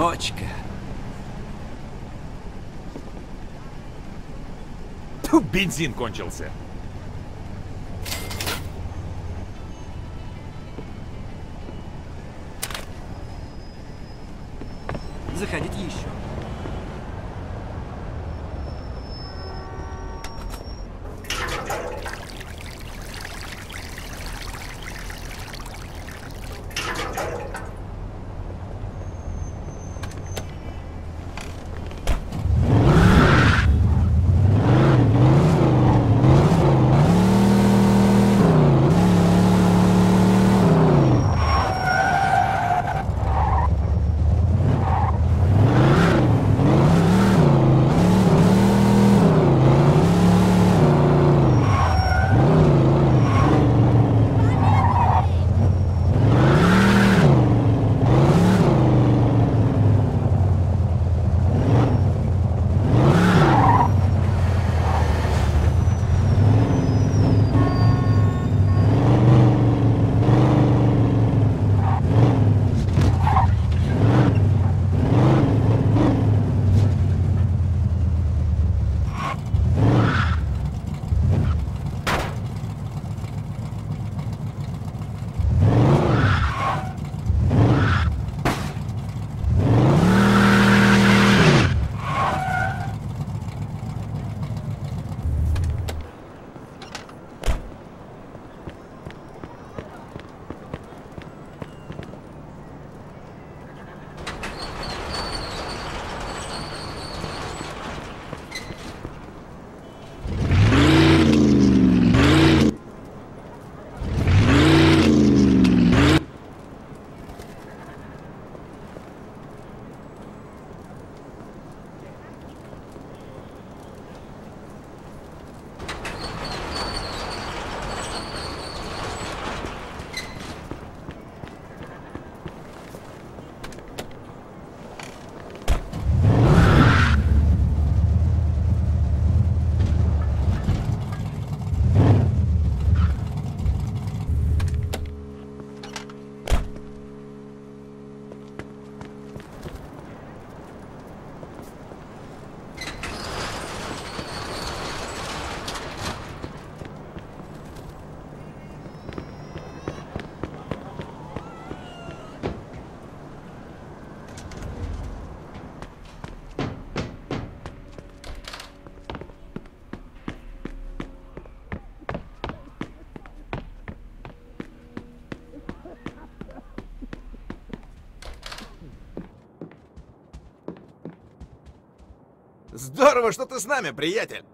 одиночка. Тут бензин кончился. Заходите Здорово, что ты с нами, приятель.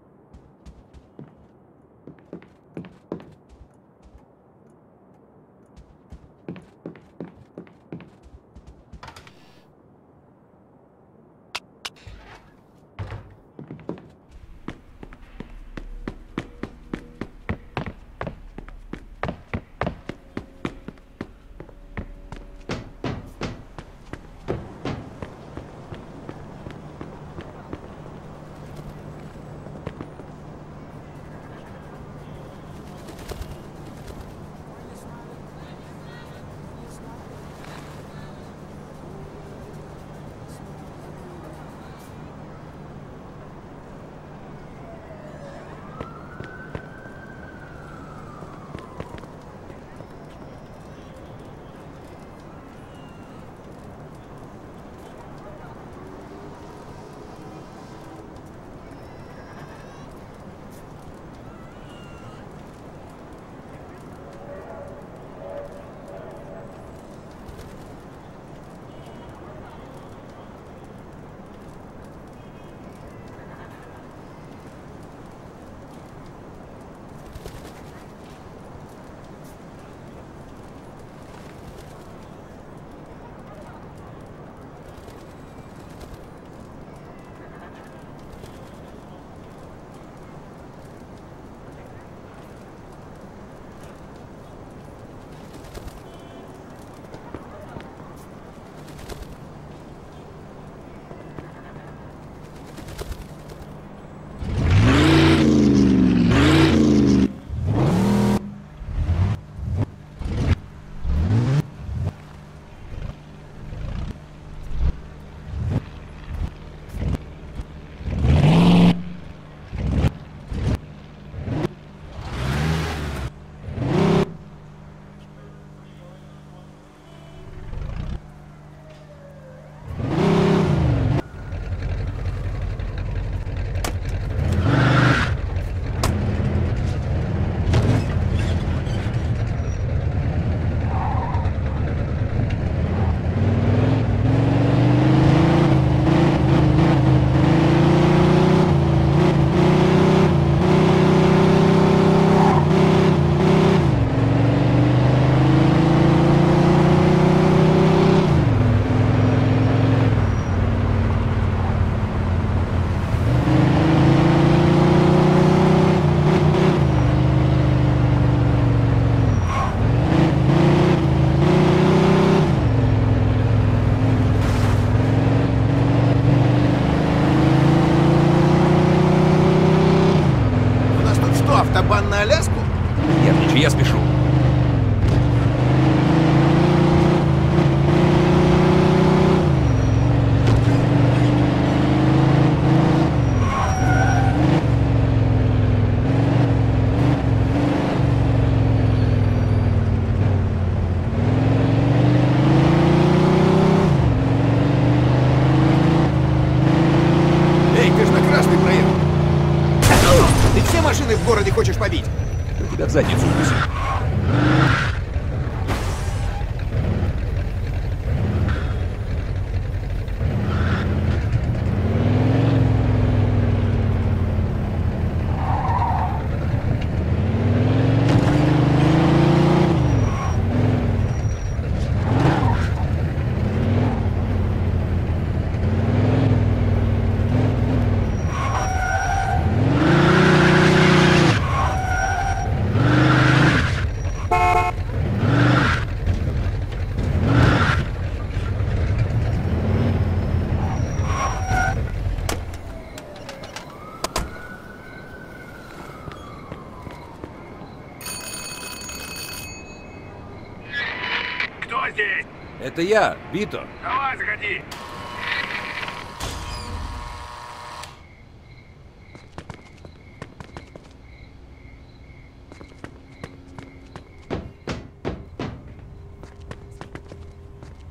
Это я, Вито. Давай, заходи.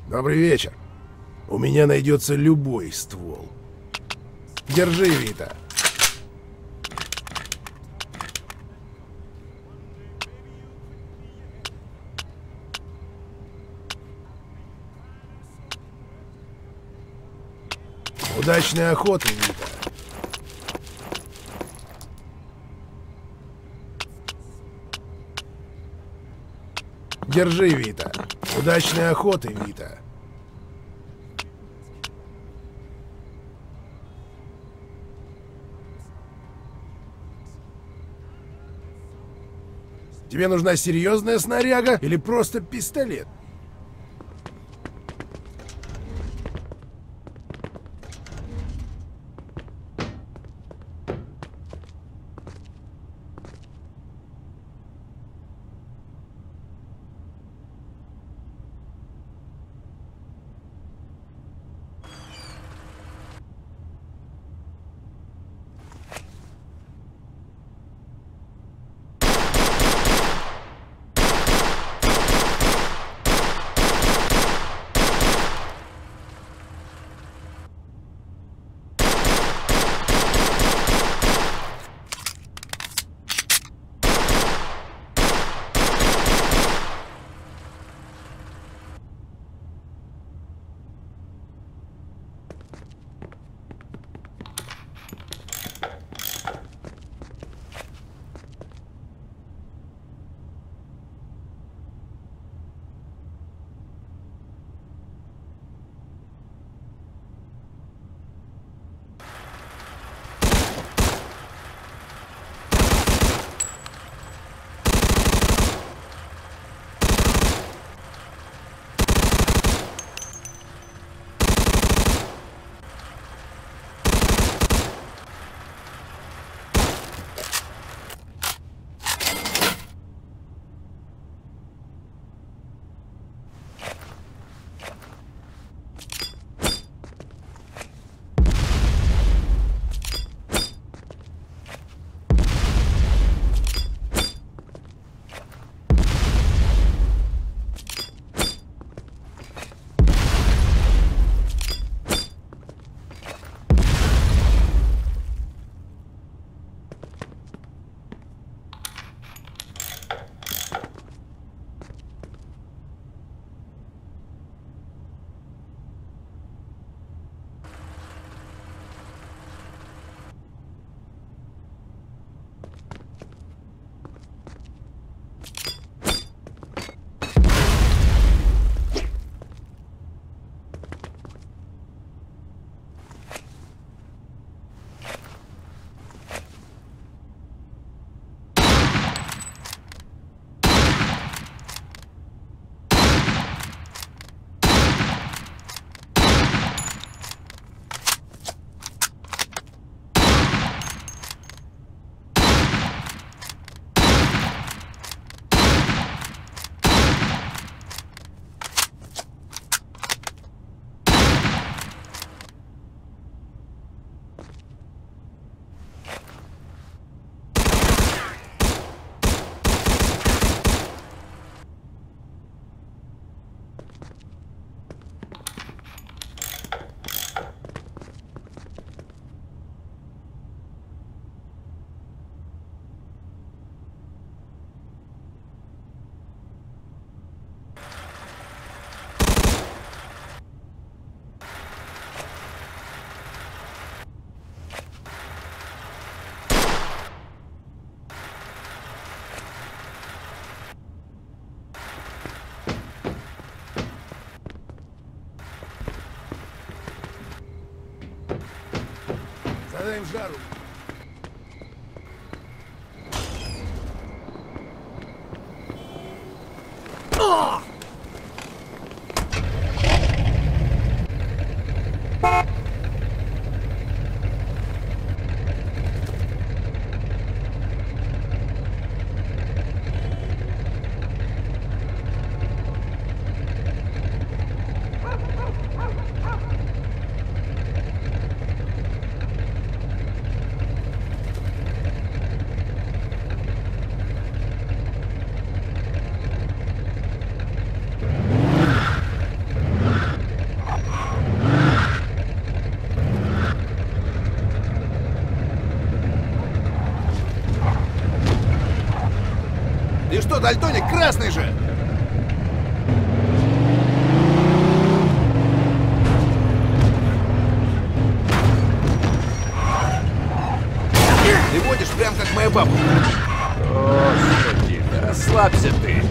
Добрый вечер. У меня найдется любой ствол. Держи, Вита. Удачной охоты, Вита. Держи, Вита. Удачной охоты, Вита. Тебе нужна серьезная снаряга или просто пистолет? Nada em jogar. -o. Что, дальтоник, красный же! Ты водишь прям как моя бабушка. Господи, расслабься ты.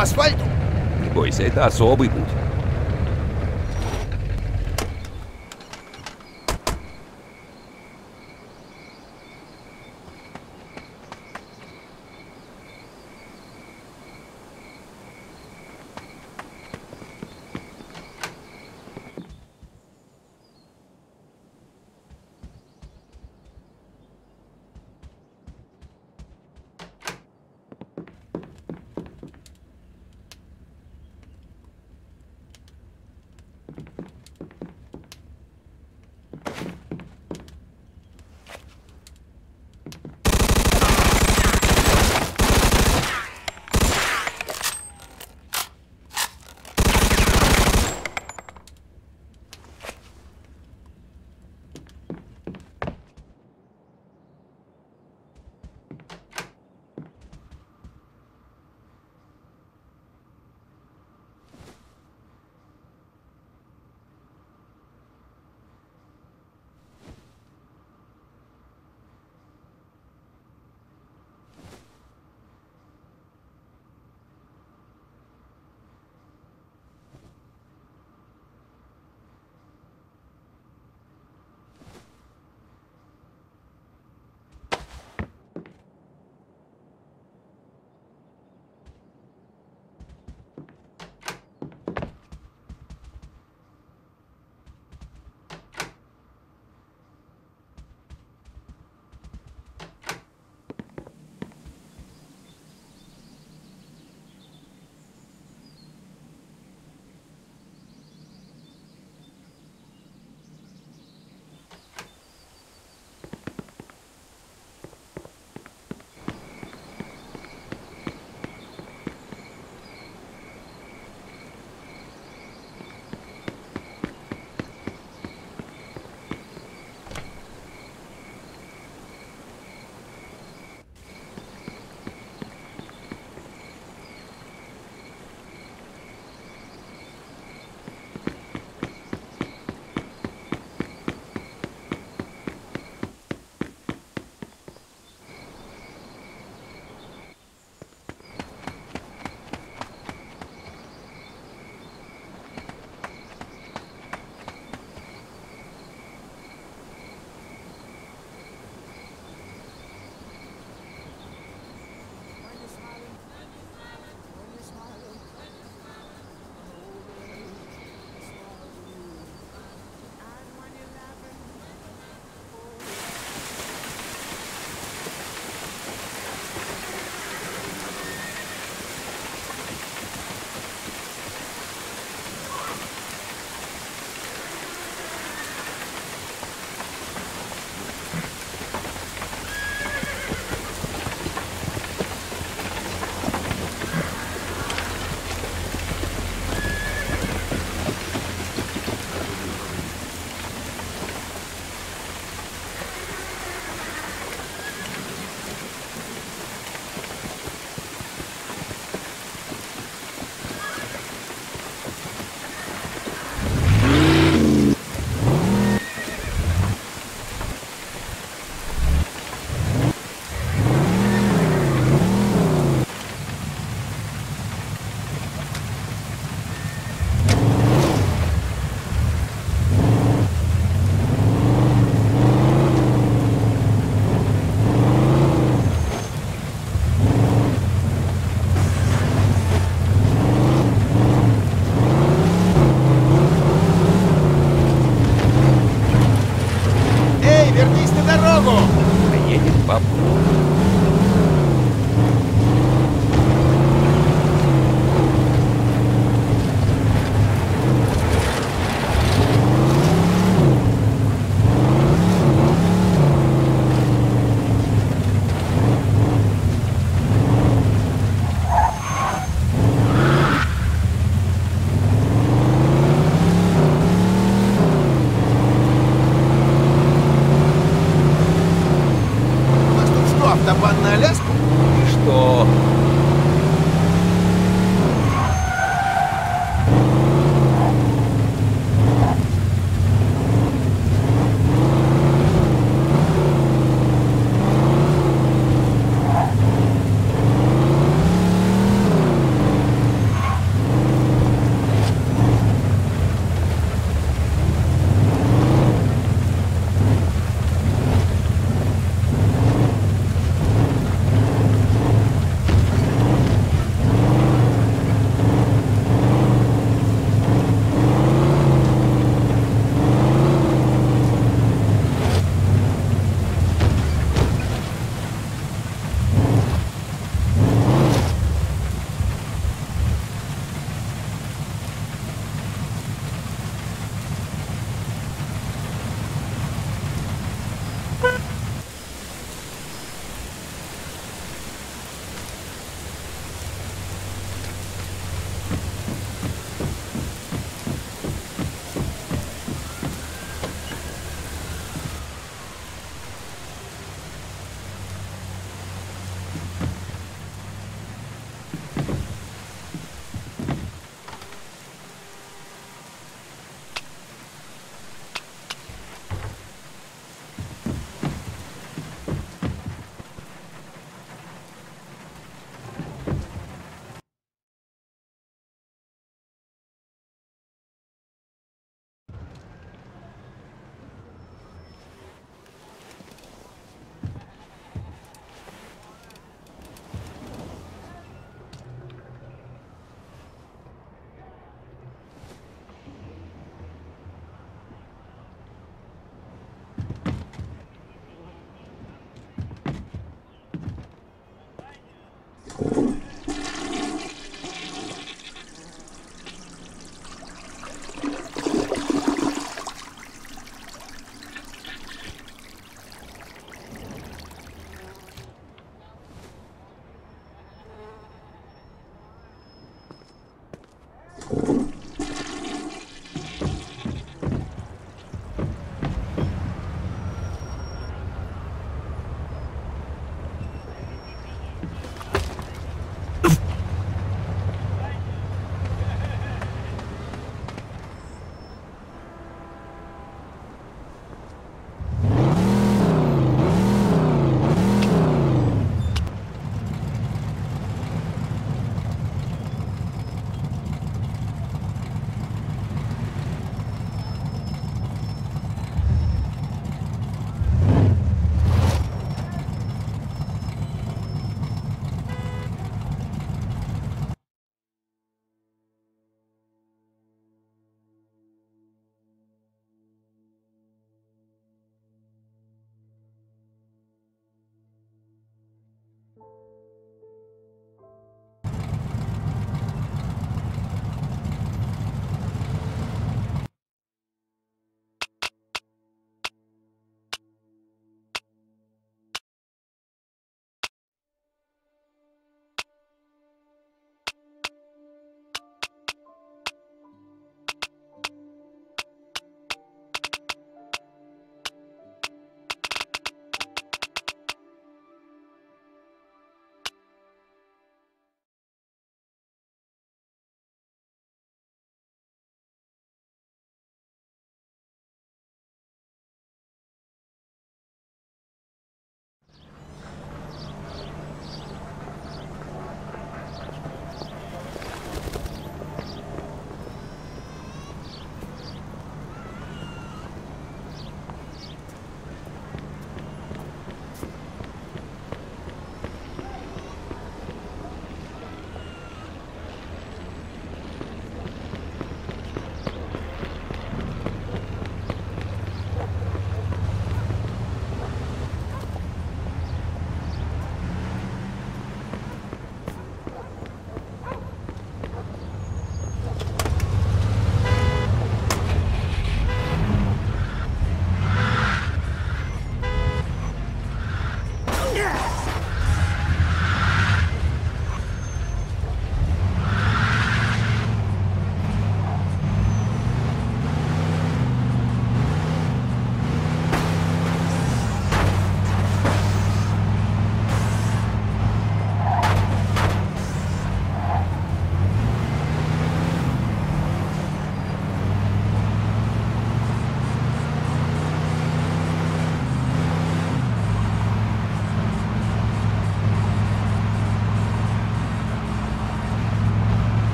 трудно ехать по асфальту? Не бойся, это особый путь.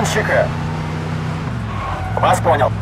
Преследую гонщика. Вас понял.